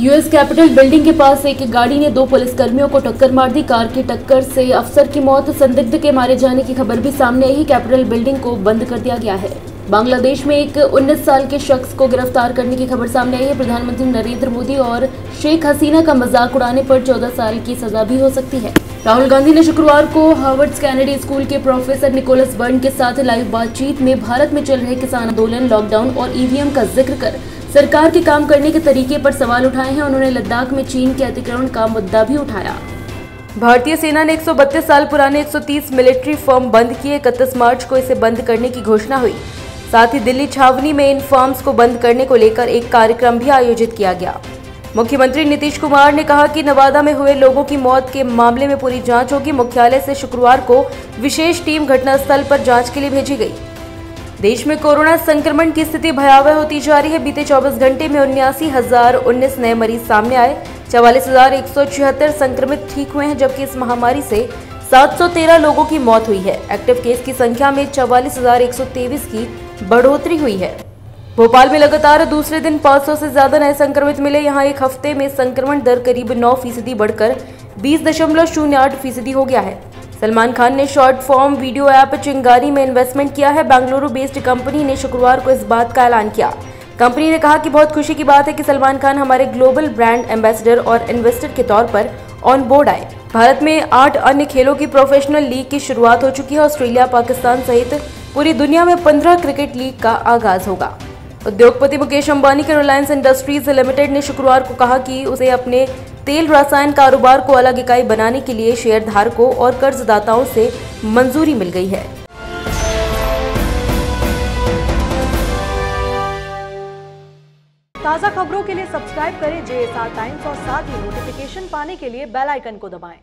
US Capitol building के पास एक गाड़ी ने दो पुलिसकर्मियों को टक्कर मार दी। कार की टक्कर से अफसर की मौत, संदिग्ध के मारे जाने की खबर भी सामने आई। कैपिटल बिल्डिंग को बंद कर दिया गया है। बांग्लादेश में एक 19 साल के शख्स को गिरफ़्तार करने की खबर सामने आई है। प्रधानमंत्री नरेंद्र मोदी और शेख हसीना का मज़ाक उड़ाने पर 14 साल की सजा भी हो सकती है। राहुल गांधी ने शुक्रवार को हार्वर्ड कैनेडी स्कूल के प्रोफेसर निकोलस बर्न के साथ लाइव बातचीत में भारत में चल रहे किसान आंदोलन, लॉकडाउन और ईवीएम का ज़िक्र कर सरकार के काम करने के तरीके पर सवाल उठाए हैं। उन्होंने लद्दाख में चीन के अतिक्रमण का मुद्दा भी उठाया। भारतीय सेना ने 132 साल पुराने 130 मिलिट्री फॉर्म बंद किए। इकतीस मार्च को इसे बंद करने की घोषणा हुई। साथ ही दिल्ली छावनी में इन फर्म्स को बंद करने को लेकर एक कार्यक्रम भी आयोजित किया गया। मुख्यमंत्री नीतीश कुमार ने कहा कि नवादा में हुए लोगों की मौत के मामले में पूरी जाँच होगी। मुख्यालय से शुक्रवार को विशेष टीम घटनास्थल पर जाँच के लिए भेजी गई। देश में कोरोना संक्रमण की स्थिति भयावह होती जा रही है। बीते 24 घंटे में उन्यासी हज़ार उन्नीस नए मरीज़ सामने आए। चवालीस हज़ार एक सौ छिहत्तर संक्रमित ठीक हुए हैं, जबकि इस महामारी से 713 लोगों की मौत हुई है। एक्टिव केस की संख्या में चवालीस हज़ार एक सौ तेईस की बढ़ोतरी हुई है। भोपाल में लगातार दूसरे दिन 500 से ज़्यादा नए संक्रमित मिले। यहाँ एक हफ़्ते में संक्रमण दर करीब 9 फ़ीसदी बढ़कर बीस दशमलव शून्य आठ फ़ीसदी हो गया है। सलमान खान ने शॉर्ट फॉर्म वीडियो ऐप चिंगारी में इन्वेस्टमेंट किया है। बेंगलुरु बेस्ड कंपनी ने शुक्रवार को इस बात का ऐलान किया। कंपनी ने कहा कि बहुत खुशी की बात है कि सलमान खान हमारे ग्लोबल ब्रांड एम्बेसडर और इन्वेस्टर के तौर पर ऑन बोर्ड आए। भारत में आठ अन्य खेलों की प्रोफेशनल लीग की शुरुआत हो चुकी है ऑस्ट्रेलिया, पाकिस्तान सहित पूरी दुनिया में पंद्रह क्रिकेट लीग का आगाज़ होगा। उद्योगपति मुकेश अंबानी के रिलायंस इंडस्ट्रीज़ लिमिटेड ने शुक्रवार को कहा कि उसे अपने तेल रसायन कारोबार को अलग इकाई बनाने के लिए शेयर धारकों और कर्जदाताओं से मंजूरी मिल गई है ताज़ा खबरों के लिए सब्सक्राइब करें जे टाइम्स और साथ ही नोटिफिकेशन पाने के लिए बेल आइकन को दबाएँ।